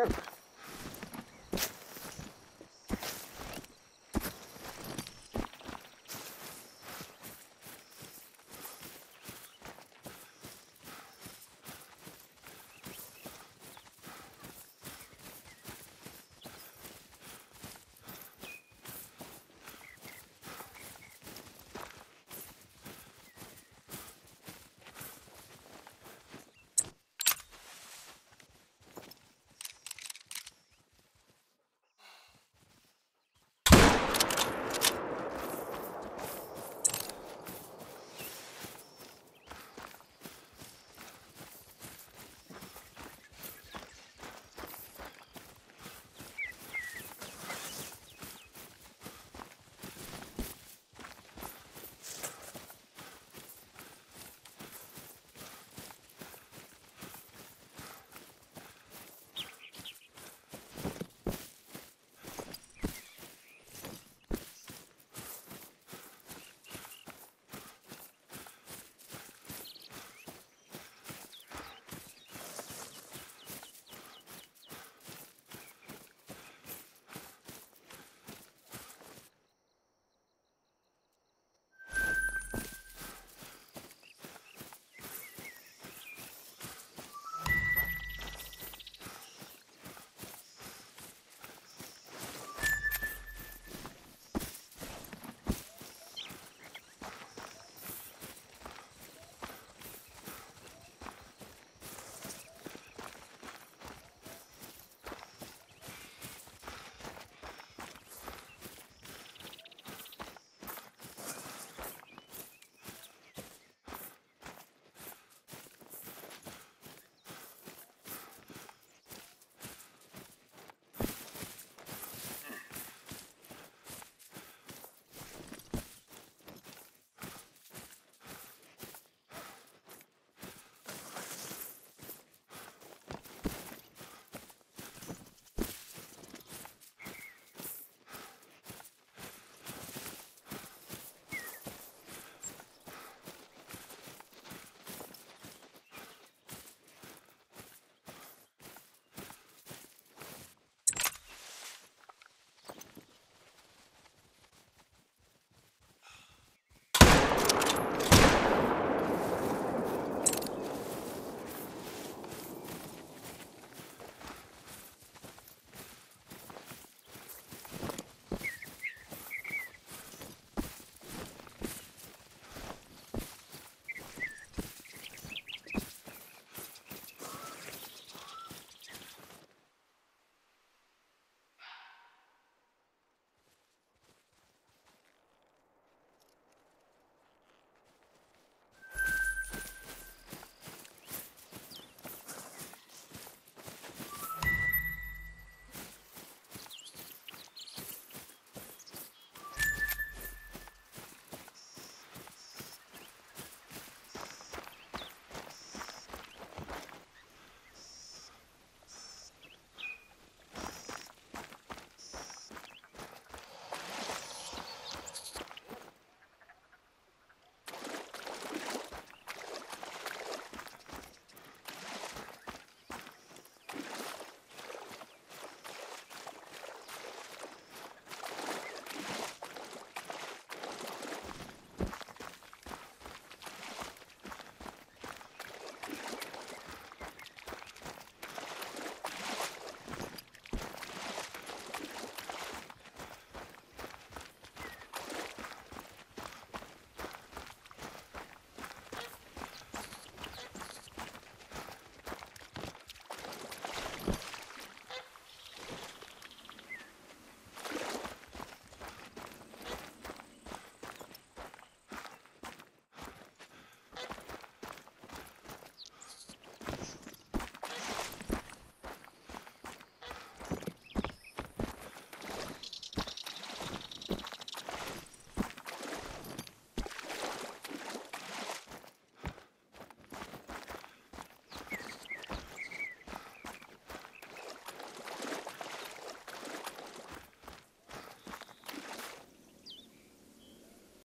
rip.